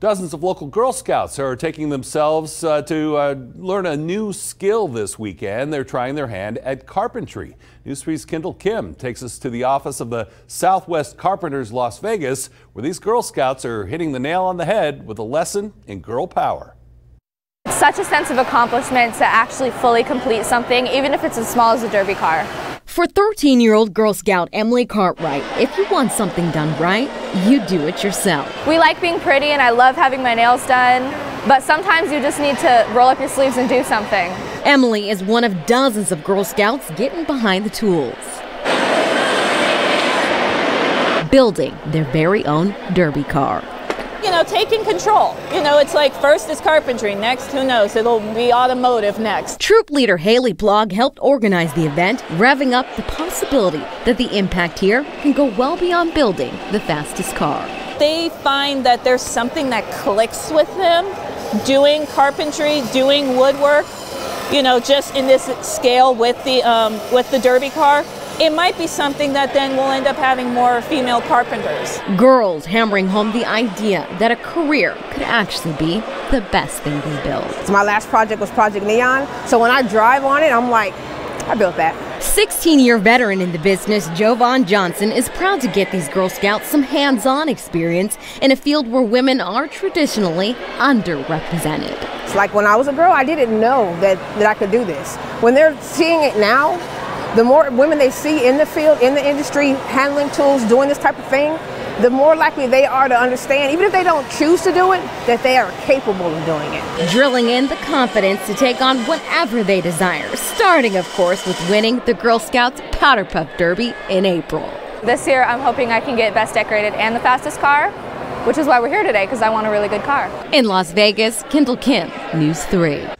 Dozens of local Girl Scouts are taking themselves uh, to uh, learn a new skill this weekend. They're trying their hand at carpentry. News 3's Kendall Kim takes us to the office of the Southwest Carpenters Las Vegas, where these Girl Scouts are hitting the nail on the head with a lesson in girl power. Such a sense of accomplishment to actually fully complete something, even if it's as small as a derby car. For 13 year old Girl Scout Emily Cartwright, if you want something done right, you do it yourself. We like being pretty and I love having my nails done, but sometimes you just need to roll up your sleeves and do something. Emily is one of dozens of Girl Scouts getting behind the tools. Building their very own derby car you know, taking control. You know, it's like first is carpentry, next, who knows, it'll be automotive next. Troop leader Haley Blog helped organize the event, revving up the possibility that the impact here can go well beyond building the fastest car. They find that there's something that clicks with them doing carpentry, doing woodwork, you know, just in this scale with the um, with the derby car it might be something that then we'll end up having more female carpenters. Girls hammering home the idea that a career could actually be the best thing they build. So my last project was Project Neon, so when I drive on it, I'm like, I built that. 16 year veteran in the business, Jovan Johnson is proud to get these Girl Scouts some hands on experience in a field where women are traditionally underrepresented. It's like when I was a girl, I didn't know that, that I could do this. When they're seeing it now, the more women they see in the field, in the industry, handling tools, doing this type of thing, the more likely they are to understand, even if they don't choose to do it, that they are capable of doing it. Drilling in the confidence to take on whatever they desire, starting, of course, with winning the Girl Scouts Powder Puff Derby in April. This year, I'm hoping I can get Best Decorated and the fastest car, which is why we're here today, because I want a really good car. In Las Vegas, Kendall Kim, News 3.